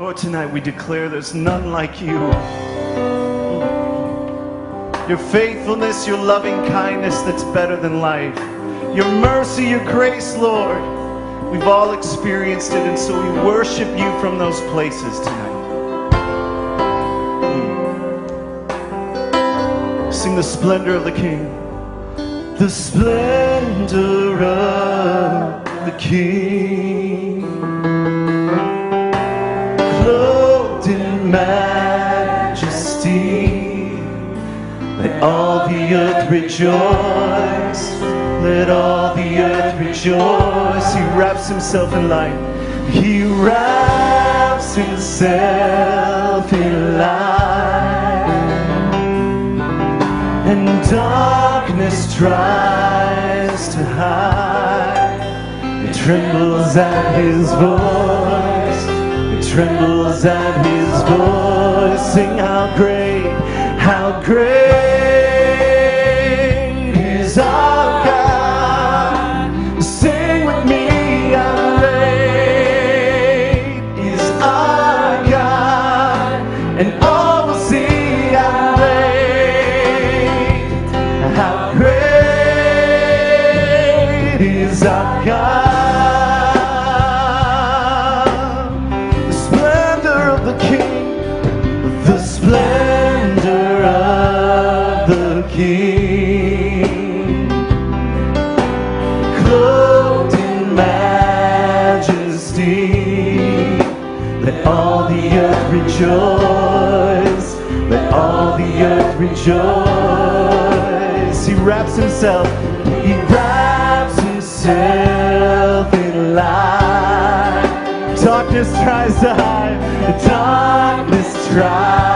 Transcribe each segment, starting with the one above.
Lord, tonight we declare there's none like you. Your faithfulness, your loving kindness that's better than life. Your mercy, your grace, Lord. We've all experienced it, and so we worship you from those places tonight. Mm. Sing the splendor of the King. The splendor of the King. Earth rejoice. Let all the earth rejoice. He wraps himself in light. He wraps himself in light. And darkness tries to hide. It trembles at his voice. It trembles at his voice. Sing how great, how great is our God. The splendor of the King, the splendor of the King, clothed in majesty. Let all the earth rejoice. Let all the earth rejoice. He wraps himself. He wraps himself in light. Darkness tries to hide. Darkness tries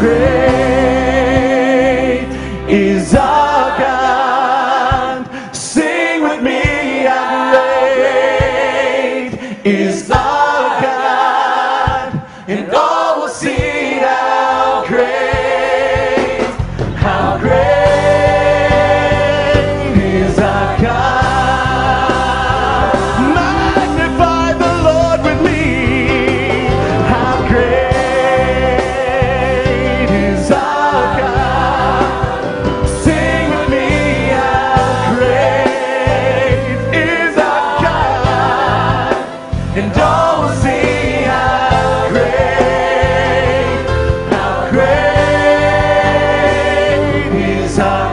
great is our God? Sing with me, great is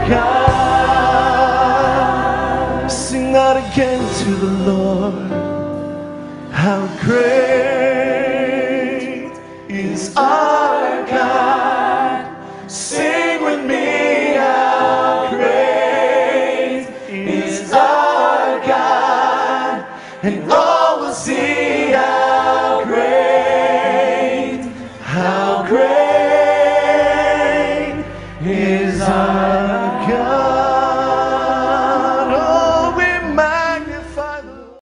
God. Sing out again to the Lord. How great is our God. Sing with me how great is our God. And all will see how great, how great.